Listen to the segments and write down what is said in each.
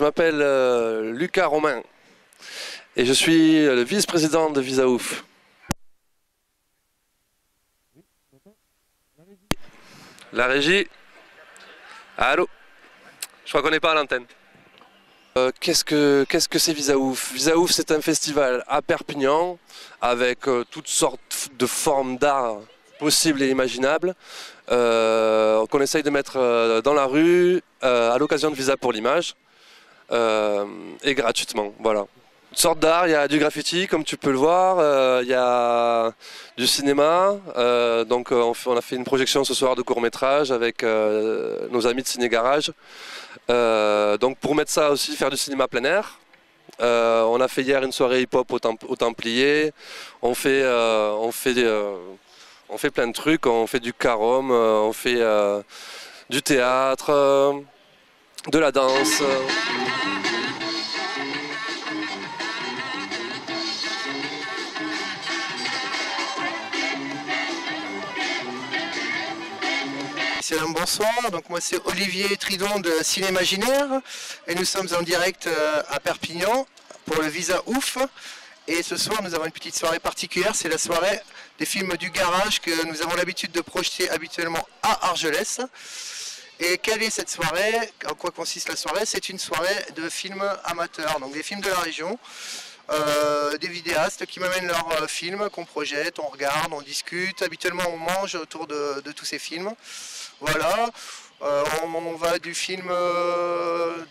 Je m'appelle euh, Lucas Romain et je suis le vice-président de Visa Ouf. La régie. Allô? Je crois qu'on n'est pas à l'antenne. Euh, qu'est-ce que c'est Visa Ouf Visa Ouf c'est un festival à Perpignan avec euh, toutes sortes de formes d'art possibles et imaginables. Qu'on essaye de mettre dans la rue à l'occasion de Visa pour l'image et gratuitement. Voilà. Toutes sortes d'art, il y a du graffiti comme tu peux le voir, euh, il y a du cinéma, euh, donc euh, on, a fait une projection ce soir de court métrage avec euh, nos amis de Ciné Garage. Euh, donc pour mettre ça aussi, faire du cinéma plein air. Euh, on a fait hier une soirée hip-hop au, Temp- au Templier. On fait, euh, on, fait, euh, on fait plein de trucs. On fait du carom, euh, on fait euh, du théâtre, euh, de la danse. bonsoir. Donc moi c'est Olivier Tridon de Cinémaginaire et nous sommes en direct euh, à Perpignan pour le Visa Ouf. Et ce soir nous avons une petite soirée particulière, c'est la soirée des films du garage que nous avons l'habitude de projeter habituellement à Argelès. Et quelle est cette soirée En quoi consiste la soirée C'est une soirée de films amateurs, donc des films de la région. Euh, des vidéastes qui m'amènent leurs euh, films qu'on projette, on regarde, on discute. Habituellement, on mange autour de, tous ces films. Voilà. Euh, on, va du film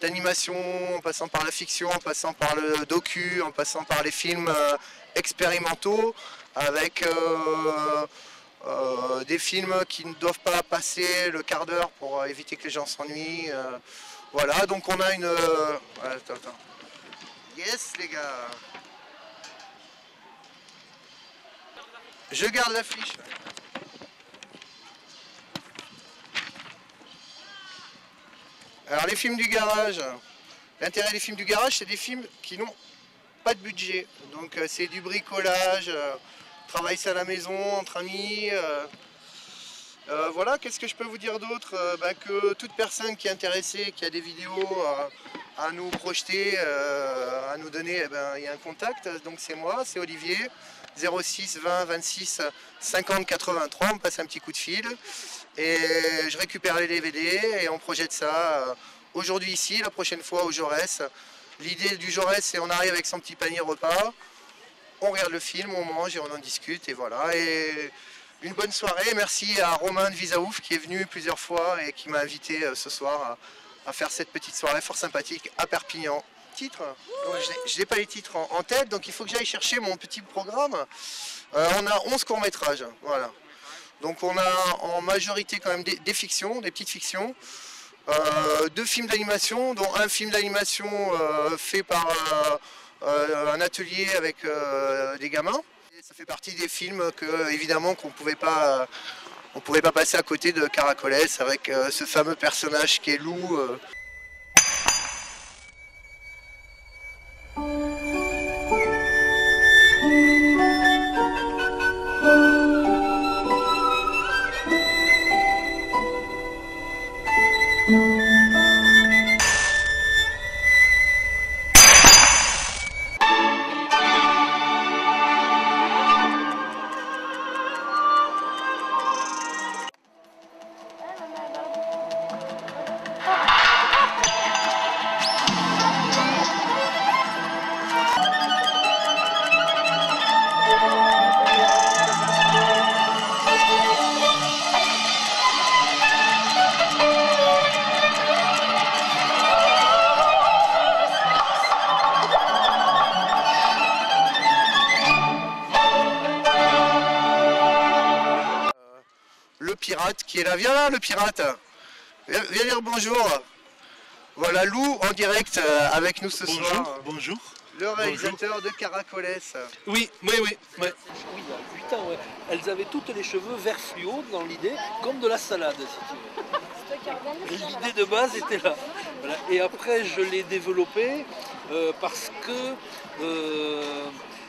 d'animation, en passant par la fiction, en passant par le docu, en passant par les films expérimentaux, avec euh, des films qui ne doivent pas passer le quart d'heure pour euh, éviter que les gens s'ennuient. euh. voilà, donc on a une... Yes les gars Je garde l'affiche. Alors les films du garage. L'intérêt des films du garage, c'est des films qui n'ont pas de budget. Donc c'est du bricolage, travaille ça à la maison entre amis. euh. Euh, voilà, qu'est-ce que je peux vous dire d'autre Euh, bah, Que toute personne qui est intéressée, qui a des vidéos à nous projeter, à nous donner, eh ben, il y a un contact. Donc c'est moi, c'est Olivier, 06 20 26 50 83. On passe un petit coup de fil et je récupère les DVD et on projette ça aujourd'hui ici, la prochaine fois au Jaurès. L'idée du Jaurès, c'est on arrive avec son petit panier repas, on regarde le film, on mange et on en discute et voilà. Et une bonne soirée. Merci à Romain de Visa Ouf qui est venu plusieurs fois et qui m'a invité euh, ce soir à, à faire cette petite soirée fort sympathique à Perpignan. Titre Je n'ai pas les titres en, en tête, donc il faut que j'aille chercher mon petit programme. Euh, on a 11 courts-métrages, voilà. Donc on a en majorité quand même des, des fictions, des petites fictions. Euh, deux films d'animation, dont un film d'animation euh, fait par un atelier avec euh, des gamins. Ça fait partie des films que évidemment qu'on pouvait pas on pouvait pas passer à côté de Caracolès avec euh, ce fameux personnage qui est Lou. euh. Pirate qui est là. Viens là, le pirate. Viens, viens dire bonjour. Voilà Lou en direct euh, avec nous ce Bonjour, soir. bonjour. Le réalisateur de Caracolès. Oui, oui, oui. oui. Oui, il y a 8 ans, ouais. Elles avaient toutes les cheveux vert fluo dans l'idée, comme de la salade, si tu veux. L'idée de base était là. Voilà. Et après, je l'ai développé euh, parce que euh,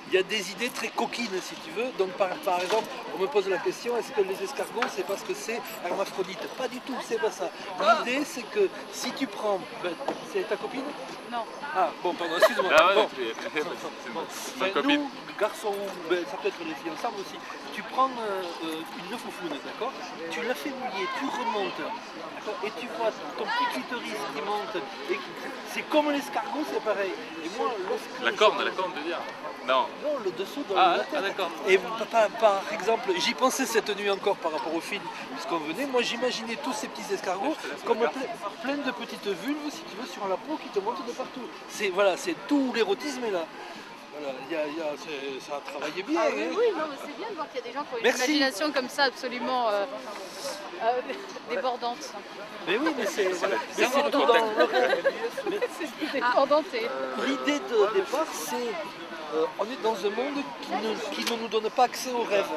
il y a des idées très coquines, si tu veux. Donc, par, par exemple, on me pose la question est-ce que les escargots, c'est parce que c'est hermaphrodite? Pas du tout, c'est pas ça. L'idée, c'est que si tu prends. ben, c'est ta copine? Non. Ah, bon, pardon, excuse-moi. Ah ouais, Bon. c'est- Bon, copine. nous, garçons, ben, ça peut être les filles ensemble aussi, tu prends euh, euh, une foufoune, d'accord? Tu la fais mouiller, tu remontes, Et tu vois ton petit clitoris qui monte. Et qui- c'est comme l'escargot, c'est pareil. Et moi, lorsque La je- corne, la corne de dire. Non. Non, le dessous dans Ah, la tête. ah, d'accord. Et par, par exemple, j'y pensais cette nuit encore par rapport au film, puisqu'on venait, moi j'imaginais tous ces petits escargots comme plein, plein de petites vulves, si tu veux, sur la peau qui te montent de partout. C'est voilà, c'est tout l'érotisme est là. Voilà, il y a, il y a- c'est- ça a travaillé bien. Ah oui, hein. oui, non, mais c'est bien de voir qu'il y a des gens qui ont une Merci. imagination comme ça absolument euh, euh, débordante. Mais oui, mais c'est voilà. Débordante et... L'idée de départ, c'est euh, on est dans un monde qui ne, qui ne nous donne pas accès aux rêves,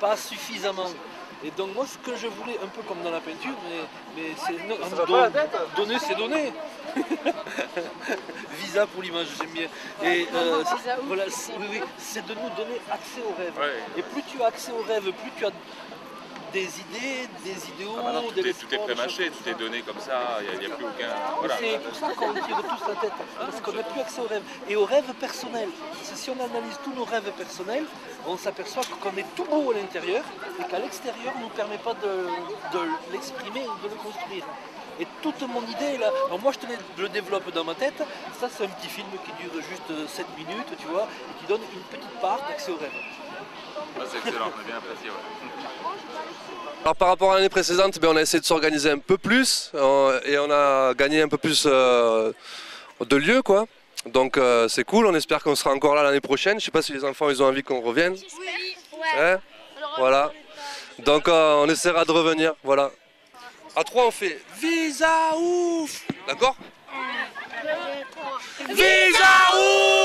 pas suffisamment. Et donc moi, ce que je voulais, un peu comme dans la peinture, mais, mais c'est don- donner, c'est donner. Visa pour l'image, j'aime bien. Et euh, voilà, c'est- oui, oui, c'est de nous donner accès aux rêves. Ouais. Et plus tu as accès aux rêves, plus tu as des idées, des idéaux, Ah bah non, des tout est, tout est prémâché, tout est donné comme ça, il n'y a, plus aucun. Voilà. c'est pour ça qu'on tire tous la tête, parce qu'on n'a plus accès aux rêves. Et aux rêves personnels. Parce que si on analyse tous nos rêves personnels, on s'aperçoit qu'on est tout beau à l'intérieur et qu'à l'extérieur, on ne nous permet pas de, de l'exprimer ou de le construire. Et toute mon idée est là. Alors moi, je, te le- je le développe dans ma tête. Ça, c'est un petit film qui dure juste 7 minutes, tu vois, et qui donne une petite part d'accès aux rêves. Ah, c'est excellent, on a bien apprécié. Ouais. Alors par rapport à l'année précédente, ben, on a essayé de s'organiser un peu plus euh, et on a gagné un peu plus euh, de lieux quoi. Donc euh, c'est cool, on espère qu'on sera encore là l'année prochaine. Je sais pas si les enfants ils ont envie qu'on revienne. Hein? Voilà. Donc on essaiera de revenir. Voilà. À trois on fait Visa ouf. D'accord Visa ouf